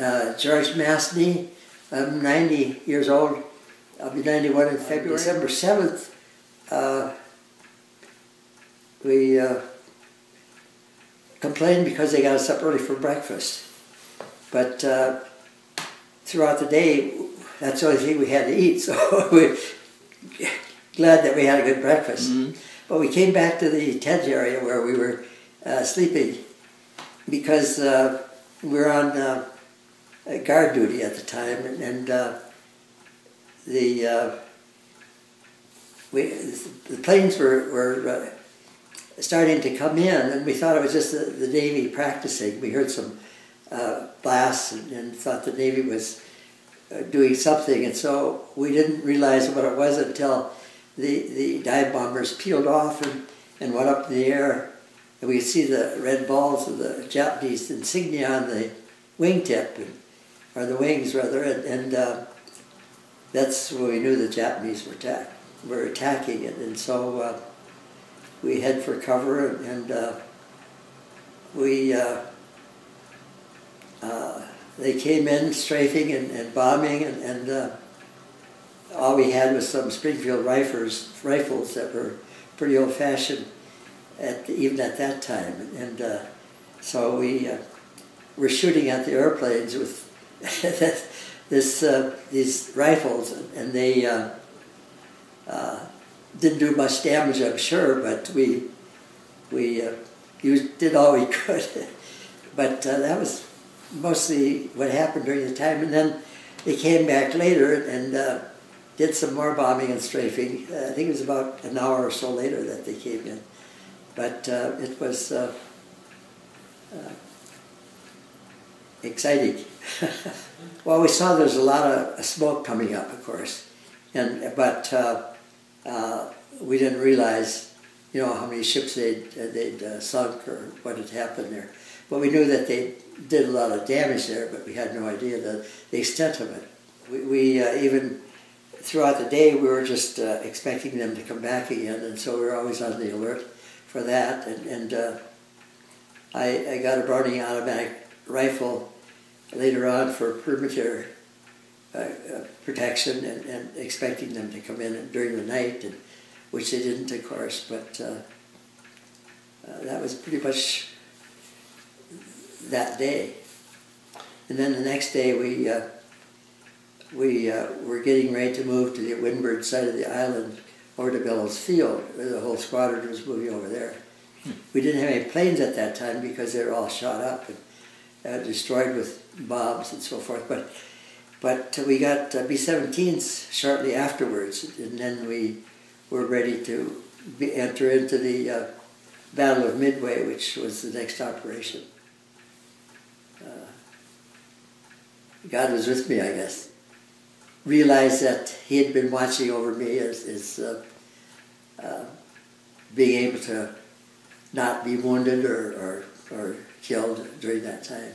uh, George Mastny. I'm 90 years old. I'll be 91 in February. December 7th, uh, we uh, complained because they got us up early for breakfast. But uh, throughout the day, that's the only thing we had to eat. So we're glad that we had a good breakfast. Mhm. But we came back to the tent area where we were uh, sleeping because uh, we were on uh, guard duty at the time, and, and uh, the uh, we the planes were were uh, starting to come in, and we thought it was just the, the Navy practicing. We heard some uh, blasts and, and thought the Navy was uh, doing something, and so we didn't realize what it was until the the dive bombers peeled off and, and went up in the air, and we could see the red balls of the Japanese insignia on the wingtip, and, or the wings rather, and, and uh, that's when we knew the Japanese were attack were attacking it, and so uh, we head for cover, and, uh, we uh, uh, they came in strafing and, and bombing, and, and uh, all we had was some Springfield rifles rifles that were pretty old fashioned at even at that time, and so we were shooting at the airplanes with this uh, these rifles, and they uh, uh, didn't do much damage, I'm sure, but we we uh, used, did all we could. but uh, that was mostly what happened during the time, and then they came back later and uh, did some more bombing and strafing. I think it was about an hour or so later that they came in, but it was exciting. well, we saw there was a lot of smoke coming up, of course, and but uh, uh, we didn't realize, you know, how many ships they'd they'd uh, sunk or what had happened there. But we knew that they did a lot of damage there, but we had no idea the, the extent of it. We, we uh, even throughout the day we were just uh, expecting them to come back again, and so we were always on the alert for that. And, and uh, I, I got a Browning automatic rifle later on for perimeter uh, uh, protection and, and expecting them to come in during the night, and, which they didn't, of course. But uh, uh, that was pretty much that day. And then the next day we uh, we uh, were getting ready to move to the windward side of the island over to Bellows Field. where The whole squadron was moving over there. We didn't have any planes at that time because they were all shot up and uh, destroyed with bombs and so forth. But but we got uh, B-17s shortly afterwards, and then we were ready to be, enter into the uh, Battle of Midway, which was the next operation. Uh, God was with me, I guess. Realized that He had been watching over me as, as uh, uh, being able to not be wounded or, or, or killed during that time.